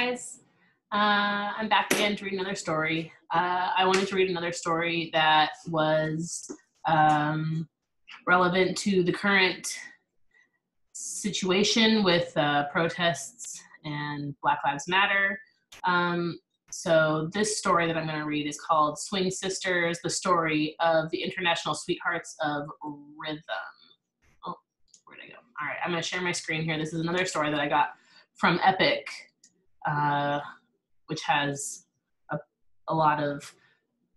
Guys. Uh, I'm back again to read another story. Uh, I wanted to read another story that was um, relevant to the current situation with uh, protests and Black Lives Matter. Um, so, this story that I'm going to read is called Swing Sisters The Story of the International Sweethearts of Rhythm. Oh, where'd I go? All right, I'm going to share my screen here. This is another story that I got from Epic, uh, which has a, a lot of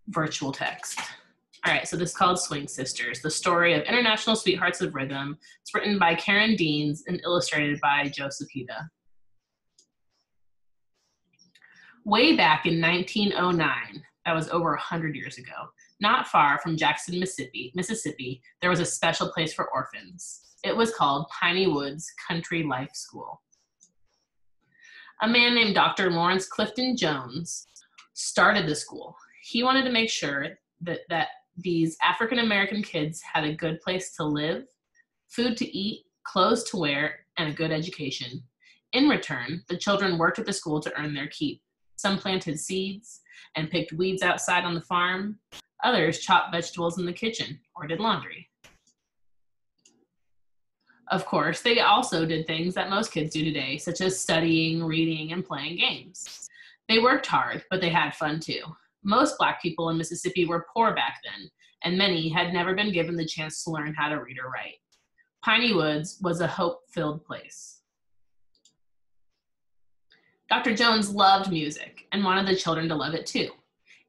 virtual text. All right, so this is called Swing Sisters, the story of International Sweethearts of Rhythm. It's written by Karen Deans and illustrated by Joe Cepeda. Way back in 1909, that was over 100 years ago, not far from Jackson, Mississippi, Mississippi, there was a special place for orphans. It was called Piney Woods Country Life School. A man named Dr. Lawrence Clifton Jones started the school. He wanted to make sure that, that these African American kids had a good place to live, food to eat, clothes to wear, and a good education. In return, the children worked at the school to earn their keep. Some planted seeds and picked weeds outside on the farm. Others chopped vegetables in the kitchen or did laundry. Of course, they also did things that most kids do today, such as studying, reading, and playing games. They worked hard, but they had fun too. Most black people in Mississippi were poor back then, and many had never been given the chance to learn how to read or write. Piney Woods was a hope filled place. Dr. Jones loved music and wanted the children to love it too.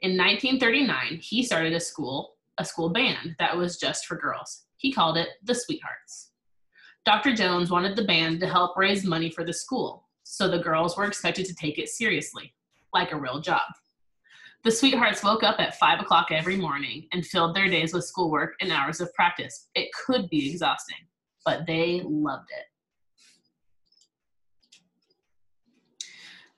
In 1939, he started a school, a school band that was just for girls. He called it the Sweethearts. Dr. Jones wanted the band to help raise money for the school, so the girls were expected to take it seriously, like a real job. The Sweethearts woke up at 5 o'clock every morning and filled their days with schoolwork and hours of practice. It could be exhausting, but they loved it.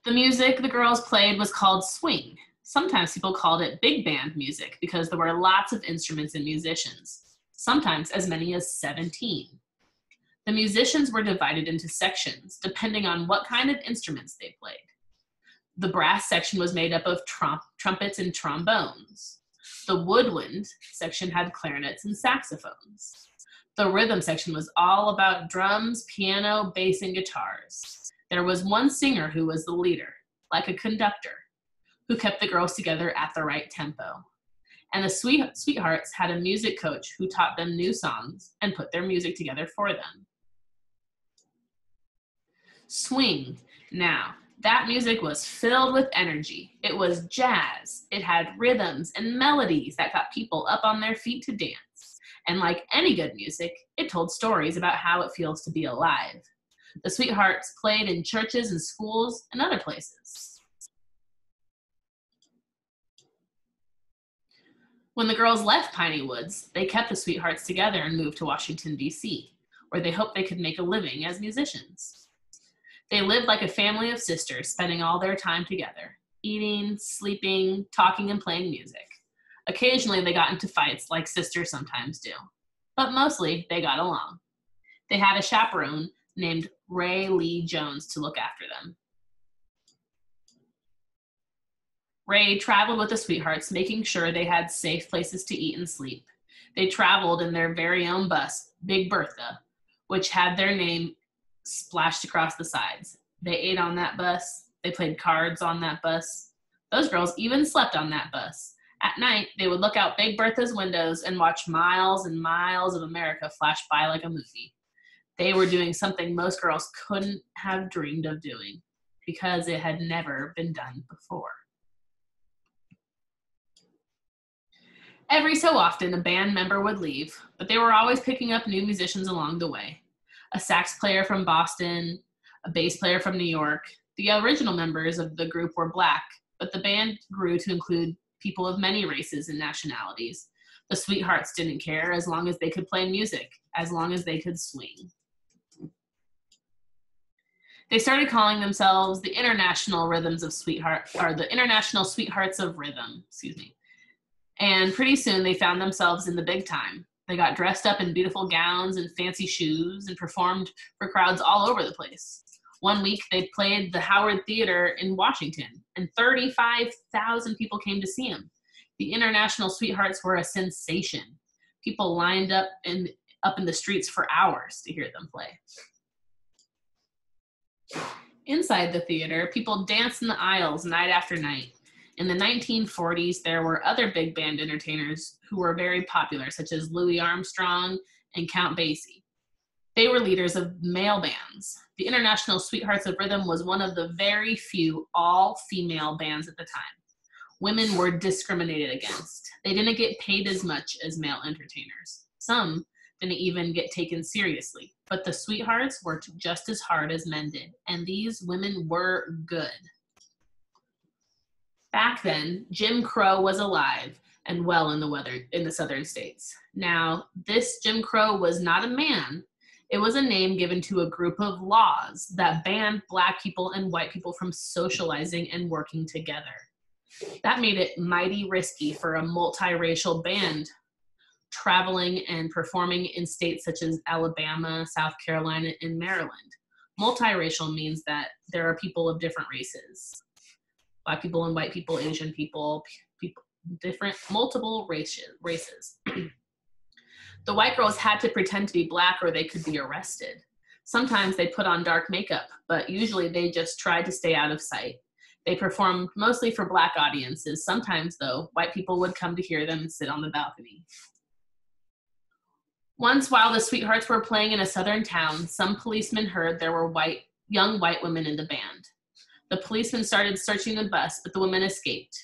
The music the girls played was called swing. Sometimes people called it big band music because there were lots of instruments and musicians, sometimes as many as 17. The musicians were divided into sections depending on what kind of instruments they played. The brass section was made up of trump, trumpets and trombones. The woodwind section had clarinets and saxophones. The rhythm section was all about drums, piano, bass, and guitars. There was one singer who was the leader, like a conductor, who kept the girls together at the right tempo. And the sweet, sweethearts had a music coach who taught them new songs and put their music together for them. Swing. Now, that music was filled with energy. It was jazz. It had rhythms and melodies that got people up on their feet to dance. And like any good music, it told stories about how it feels to be alive. The Sweethearts played in churches and schools and other places. When the girls left Piney Woods, they kept the Sweethearts together and moved to Washington, D.C., where they hoped they could make a living as musicians. They lived like a family of sisters, spending all their time together, eating, sleeping, talking, and playing music. Occasionally, they got into fights like sisters sometimes do, but mostly they got along. They had a chaperone named Rae Lee Jones to look after them. Ray traveled with the sweethearts, making sure they had safe places to eat and sleep. They traveled in their very own bus, Big Bertha, which had their name splashed across the sides. They ate on that bus, they played cards on that bus. Those girls even slept on that bus. At night, they would look out Big Bertha's windows and watch miles and miles of America flash by like a movie they were doing something most girls couldn't have dreamed of doing because it had never been done before. Every so often, a band member would leave, but they were always picking up new musicians along the way. A sax player from Boston, a bass player from New York. The original members of the group were black, but the band grew to include people of many races and nationalities. The Sweethearts didn't care as long as they could play music, as long as they could swing they started calling themselves the International Rhythms of Sweetheart, or the International Sweethearts of Rhythm, excuse me. And pretty soon they found themselves in the big time. They got dressed up in beautiful gowns and fancy shoes and performed for crowds all over the place. One week they played the Howard Theater in Washington, and 35,000 people came to see them. The International Sweethearts were a sensation. People lined up in up in the streets for hours to hear them play. Inside the theater, people danced in the aisles night after night. In the 1940s, there were other big band entertainers who were very popular, such as Louis Armstrong and Count Basie. They were leaders of male bands. The International Sweethearts of Rhythm was one of the very few all female bands at the time. Women were discriminated against. They didn't get paid as much as male entertainers. Some didn't even get taken seriously. But the Sweethearts worked just as hard as men did, and these women were good. Back then, Jim Crow was alive and well in the weather in the southern states. Now, this Jim Crow was not a man. It was a name given to a group of laws that banned black people and white people from socializing and working together. That made it mighty risky for a multiracial band traveling and performing in states such as Alabama, South Carolina, and Maryland. Multiracial means that there are people of different races black people and white people, Asian people, people different, multiple races. races. the white girls had to pretend to be black or they could be arrested. Sometimes they put on dark makeup, but usually they just tried to stay out of sight. They performed mostly for black audiences. Sometimes, though, white people would come to hear them and sit on the balcony. Once, while the Sweethearts were playing in a southern town, some policemen heard there were white, young white women in the band. The policemen started searching the bus, but the women escaped.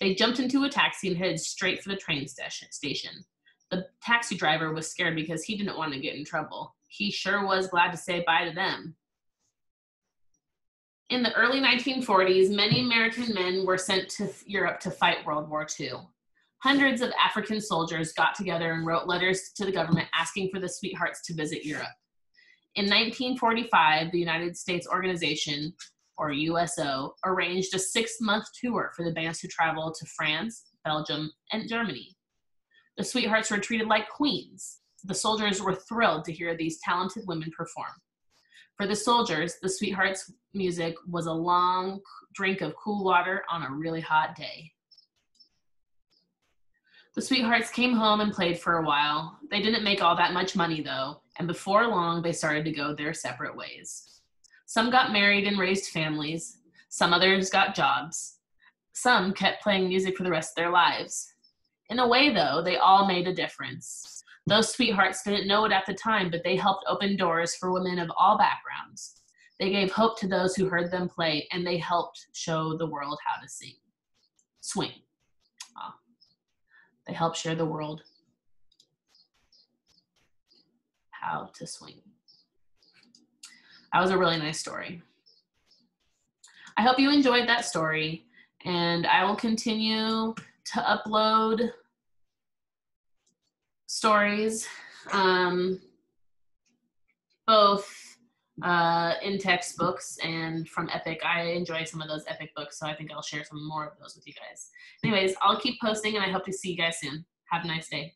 They jumped into a taxi and headed straight for the train station. The taxi driver was scared because he didn't want to get in trouble. He sure was glad to say bye to them. In the early 1940s, many American men were sent to Europe to fight World War II hundreds of African soldiers got together and wrote letters to the government asking for the sweethearts to visit Europe. In 1945, the United States Organization, or USO, arranged a six month tour for the bands to travel to France, Belgium, and Germany. The sweethearts were treated like queens. The soldiers were thrilled to hear these talented women perform. For the soldiers, the sweethearts' music was a long drink of cool water on a really hot day. The sweethearts came home and played for a while. They didn't make all that much money though, and before long they started to go their separate ways. Some got married and raised families, some others got jobs. Some kept playing music for the rest of their lives. In a way, though, they all made a difference. Those sweethearts didn't know it at the time, but they helped open doors for women of all backgrounds. They gave hope to those who heard them play, and they helped show the world how to sing. Swing. Ah. They helped share the world how to swing. That was a really nice story. I hope you enjoyed that story, and I will continue to upload stories, um, both uh, in textbooks and from Epic. I enjoy some of those Epic books, so I think I'll share some more of those with you guys. Anyways, I'll keep posting and I hope to see you guys soon. Have a nice day.